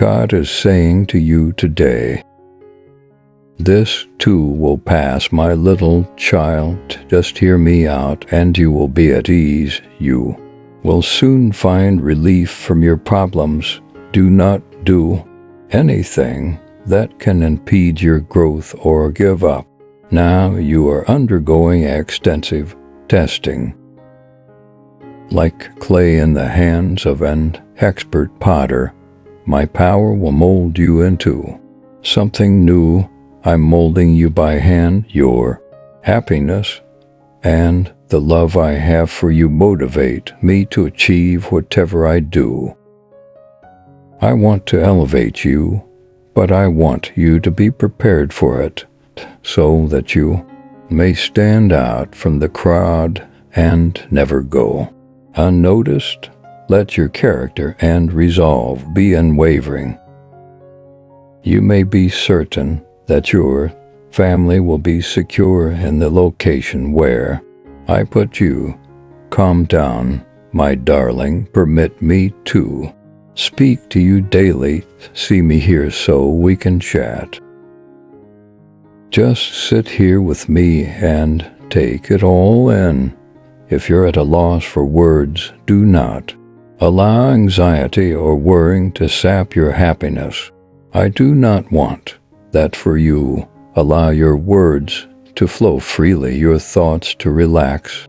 God is saying to you today. This too will pass, my little child. Just hear me out, and you will be at ease. You will soon find relief from your problems. Do not do anything that can impede your growth or give up. Now you are undergoing extensive testing. Like clay in the hands of an expert potter, my power will mold you into something new. I'm molding you by hand, your happiness and the love I have for you motivate me to achieve whatever I do. I want to elevate you, but I want you to be prepared for it so that you may stand out from the crowd and never go unnoticed. Let your character and resolve be unwavering. You may be certain that your family will be secure in the location where I put you. Calm down, my darling. Permit me to speak to you daily. See me here so we can chat. Just sit here with me and take it all in. If you're at a loss for words, do not allow anxiety or worrying to sap your happiness. I do not want that for you. Allow your words to flow freely, your thoughts to relax,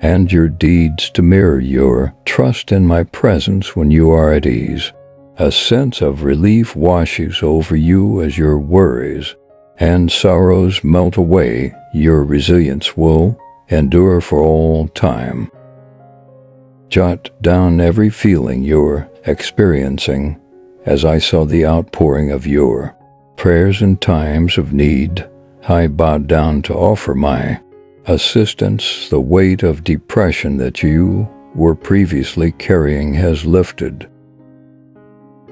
and your deeds to mirror your trust in my presence when you are at ease. A sense of relief washes over you as your worries and sorrows melt away. Your resilience will endure for all time. Jot down every feeling you're experiencing as I saw the outpouring of your prayers in times of need I bowed down to offer my assistance. The weight of depression that you were previously carrying has lifted.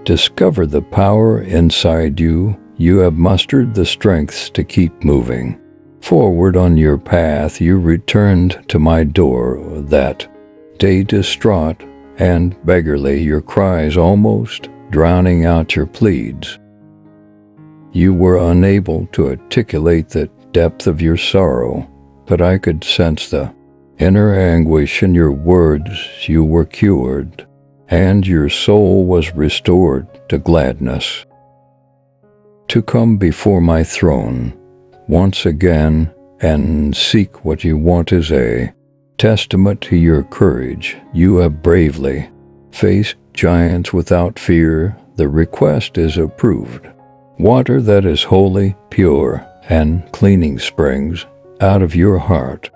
Discover the power inside you. You have mustered the strength to keep moving. Forward on your path, you returned to my door that day distraught and beggarly, your cries almost drowning out your pleads. You were unable to articulate the depth of your sorrow, but I could sense the inner anguish in your words. You were cured, and your soul was restored to gladness. To come before my throne once again and seek what you want is a testament to your courage. You have bravely faced giants without fear. The request is approved water that is holy, pure, and cleaning springs out of your heart.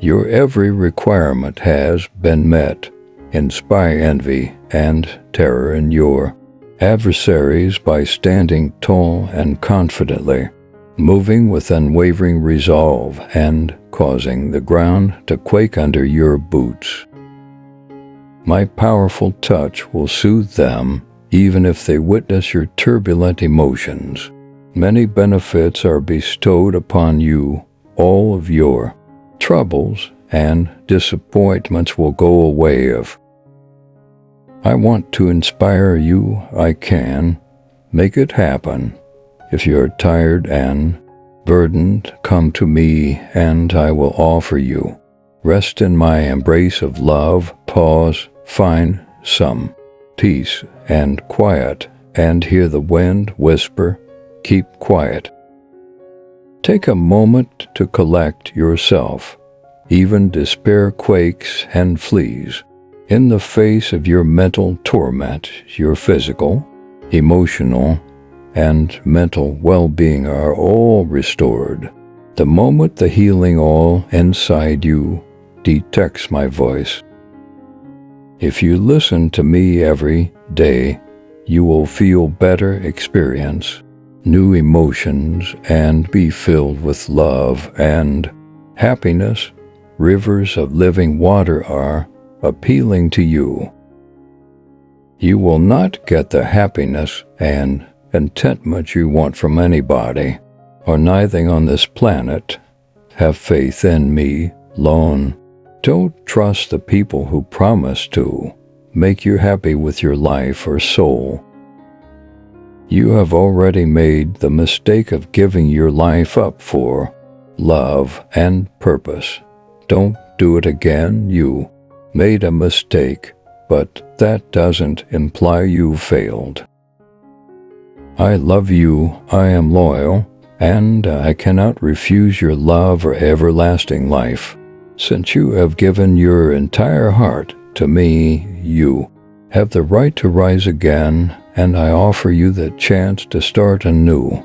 Your every requirement has been met. Inspire envy and terror in your adversaries by standing tall and confidently, moving with unwavering resolve and causing the ground to quake under your boots. My powerful touch will soothe them even if they witness your turbulent emotions. Many benefits are bestowed upon you. All of your troubles and disappointments will go away if I want to inspire you, I can. Make it happen. If you're tired and burdened, come to me and I will offer you. Rest in my embrace of love, pause, find some peace and quiet, and hear the wind whisper, Keep quiet. Take a moment to collect yourself. Even despair quakes and flees. In the face of your mental torment, your physical, emotional, and mental well being are all restored. The moment the healing all inside you detects my voice, if you listen to me every day, you will feel better experience new emotions and be filled with love and happiness. Rivers of living water are appealing to you. You will not get the happiness and contentment you want from anybody or nothing on this planet. Have faith in me, alone. Don't trust the people who promise to make you happy with your life or soul. You have already made the mistake of giving your life up for love and purpose. Don't do it again. You made a mistake, but that doesn't imply you failed. I love you, I am loyal, and uh, I cannot refuse your love or everlasting life. Since you have given your entire heart to me, you have the right to rise again, and I offer you the chance to start anew.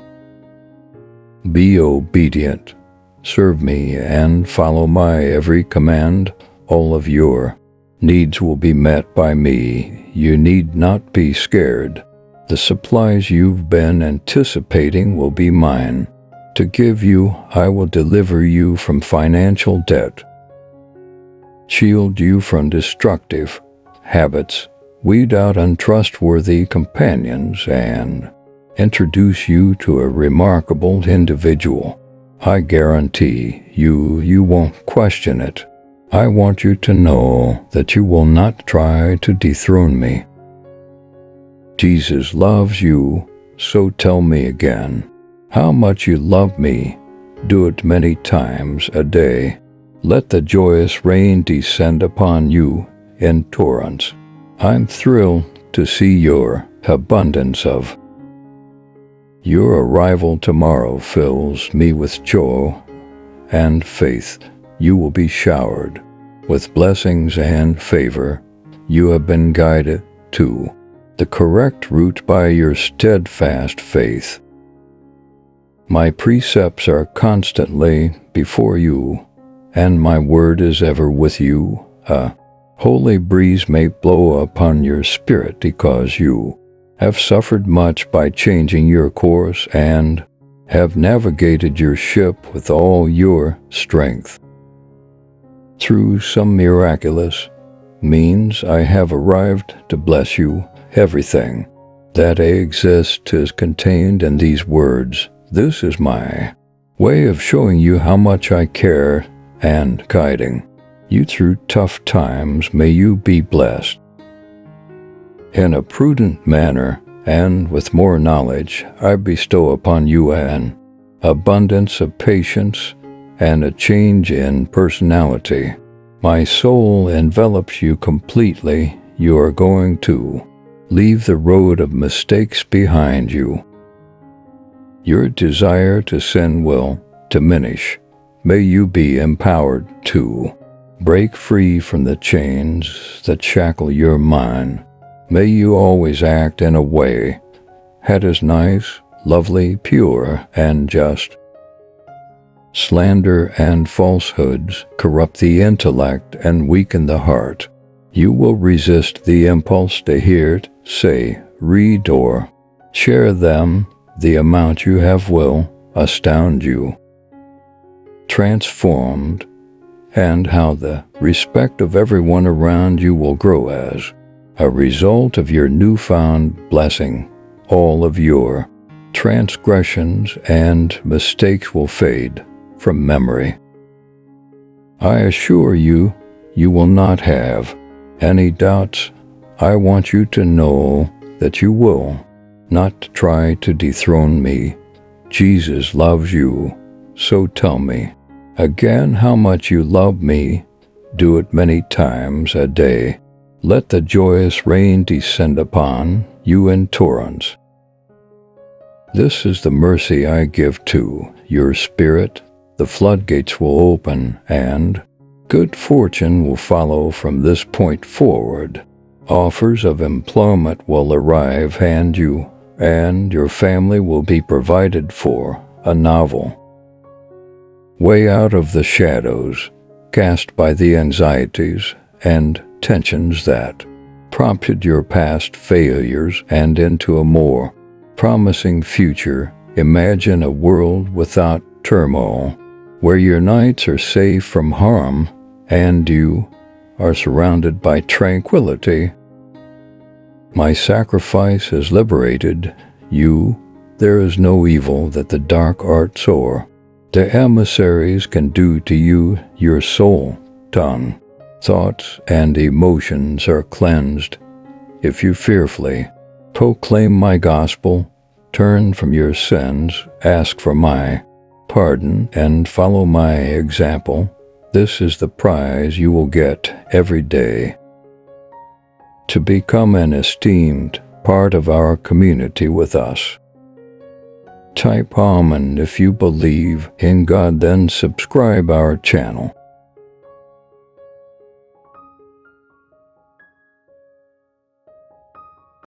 Be obedient, serve me, and follow my every command. All of your needs will be met by me. You need not be scared. The supplies you've been anticipating will be mine. To give you, I will deliver you from financial debt, shield you from destructive habits, weed out untrustworthy companions, and introduce you to a remarkable individual. I guarantee you, you won't question it. I want you to know that you will not try to dethrone me. Jesus loves you, so tell me again how much you love me. Do it many times a day. Let the joyous rain descend upon you in torrents. I'm thrilled to see your abundance of. Your arrival tomorrow fills me with joy and faith. You will be showered with blessings and favor. You have been guided to the correct route by your steadfast faith. My precepts are constantly before you, and my word is ever with you. A holy breeze may blow upon your spirit because you have suffered much by changing your course and have navigated your ship with all your strength. Through some miraculous means I have arrived to bless you Everything that exists is contained in these words. This is my way of showing you how much I care and guiding you through tough times. May you be blessed. In a prudent manner and with more knowledge, I bestow upon you an abundance of patience and a change in personality. My soul envelops you completely. You are going to leave the road of mistakes behind you. Your desire to sin will diminish. May you be empowered to break free from the chains that shackle your mind. May you always act in a way that is nice, lovely, pure, and just. Slander and falsehoods corrupt the intellect and weaken the heart. You will resist the impulse to hear it, say, read, or share them, the amount you have will astound you. Transformed, and how the respect of everyone around you will grow as a result of your newfound blessing. All of your transgressions and mistakes will fade from memory. I assure you, you will not have any doubts I want you to know that you will not try to dethrone me. Jesus loves you, so tell me again how much you love me. Do it many times a day. Let the joyous rain descend upon you in torrents. This is the mercy I give to your spirit. The floodgates will open, and good fortune will follow from this point forward. Offers of employment will arrive and you and your family will be provided for a novel. Way out of the shadows cast by the anxieties and tensions that prompted your past failures and into a more promising future, imagine a world without turmoil, where your nights are safe from harm and you are surrounded by tranquility my sacrifice has liberated you. There is no evil that the dark arts or the emissaries can do to you, your soul, done. thoughts and emotions are cleansed. If you fearfully proclaim my gospel, turn from your sins, ask for my pardon, and follow my example, this is the prize you will get every day. To become an esteemed part of our community with us. Type Amen if you believe in God, then subscribe our channel.